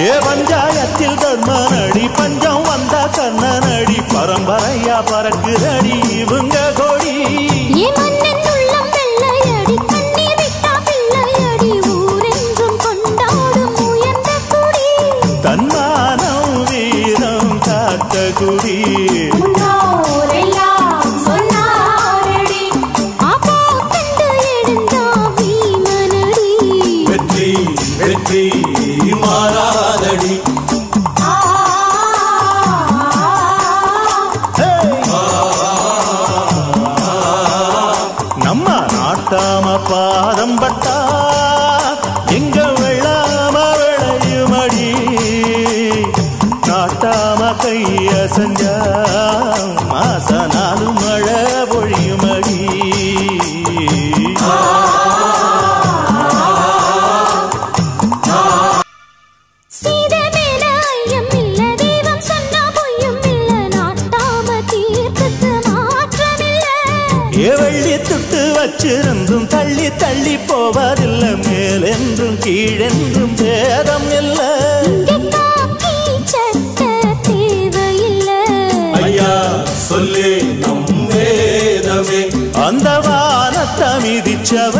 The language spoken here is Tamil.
ஏ பஞ்சாயத்தில் தர்மனடி பஞ்சம் வந்தா கண்ணனடி பரம்பரையா பறக்குதடி இவங்க கொடி. வெற்றி மாறாதடி. நம்ம நாட்டாம பாதம் பட்டா எங்க வெள்ளாம விளையுமடி. நாட்டாம கைய செஞ்சா வெள்ளி துட்டு வச்சிருந்தும் தள்ளி தள்ளி போவதில்ல மேலென்றும் கீழென்றும் பேதம் இல்லை. ஐயா சொல்லே நம் வேதமே. அந்த வானத்தை மிதிச்சவ